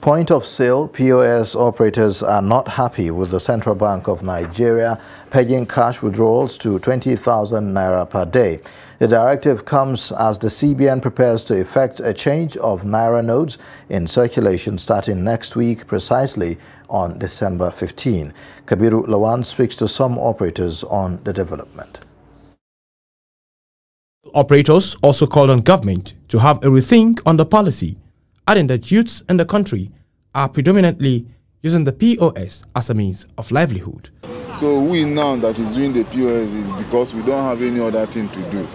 Point of sale POS operators are not happy with the Central Bank of Nigeria pegging cash withdrawals to 20,000 naira per day. The directive comes as the CBN prepares to effect a change of naira notes in circulation starting next week, precisely on December 15. Kabiru Lawan speaks to some operators on the development. Operators also called on government to have a rethink on the policy adding that youths in the country are predominantly using the POS as a means of livelihood. So we now that is doing the POS is because we don't have any other thing to do.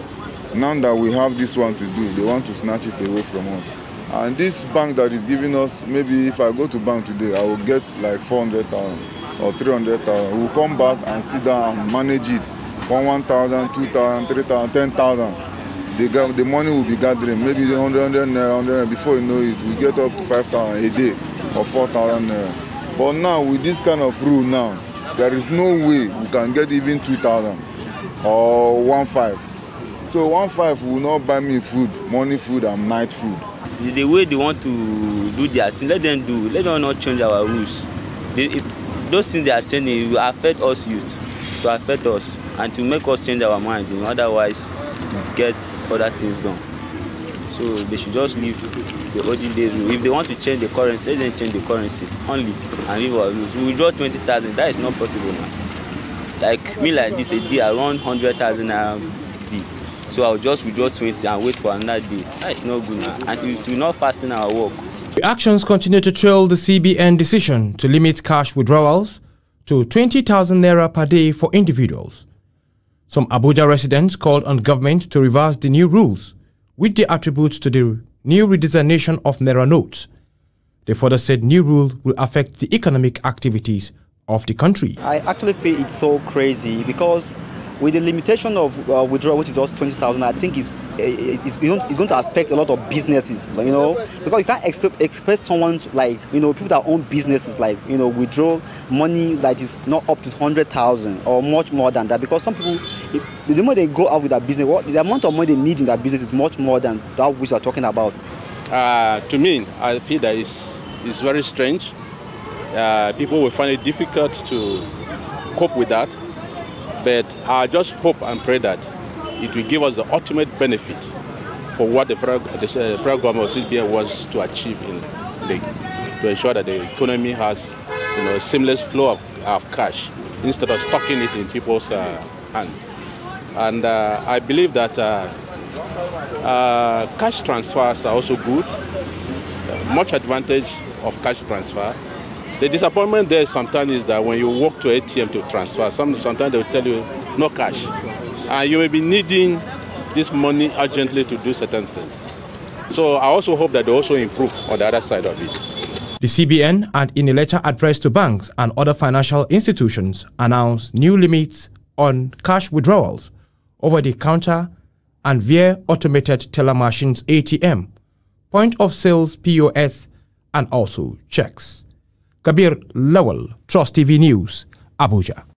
Now that we have this one to do, they want to snatch it away from us. And this bank that is giving us, maybe if I go to bank today, I will get like 400,000 or 300,000. We'll come back and sit down and manage it. 1,000, 2,000, 3,000, 10,000 the, the money will be gathering, maybe the 100, 100 naira, 100 before you know it, we get up to 5,000 a day or 4,000 naira. But now, with this kind of rule now, there is no way we can get even 2,000 or 1,5. So 1,5 will not buy me food, morning food and night food. The way they want to do their thing, let them do. Let them not change our rules. They, if, those things they are changing will affect us youth, to affect us, and to make us change our mind. You know, otherwise, get other things done. So they should just leave the olden days. If they want to change the currency, let them change the currency only and leave our rules. We withdraw 20,000, that is not possible now. Like me like this, a day around 100,000 naira day. So I'll just withdraw 20 and wait for another day. That is not good now. And it will not fasten our work. The actions continue to trail the CBN decision to limit cash withdrawals to 20,000 naira per day for individuals. Some Abuja residents called on government to reverse the new rules, which they attribute to the new redesignation of Naira notes. They further said new rule will affect the economic activities of the country. I actually feel it's so crazy because with the limitation of uh, withdrawal, which is also 20,000, I think it's, it's, it's, going to affect a lot of businesses, you know, because you can't expect, expect someone like, you know, people that own businesses, like, you know, withdraw money that is not up to 100,000 or much more than that, because some people, the more they go out with that business, what, the amount of money they need in that business is much more than that which we are talking about. Uh, to me, I feel that it's, it's very strange. Uh, people will find it difficult to cope with that but I just hope and pray that it will give us the ultimate benefit for what the federal, the uh, federal government of CBN wants to achieve in the, to ensure that the economy has you know, a seamless flow of, of cash instead of stocking it in people's uh, hands. And uh, I believe that uh, uh cash transfers are also good. much advantage of cash transfer the disappointment there sometimes is that when you walk to ATM to transfer, some, sometimes they will tell you no cash. And you may be needing this money urgently to do certain things. So I also hope that they also improve on the other side of it. The CBN and in a letter addressed to banks and other financial institutions announced new limits on cash withdrawals over the counter and via automated teller machines ATM, point of sales POS, and also checks. Kabir Lawal, Trust TV News, Abuja.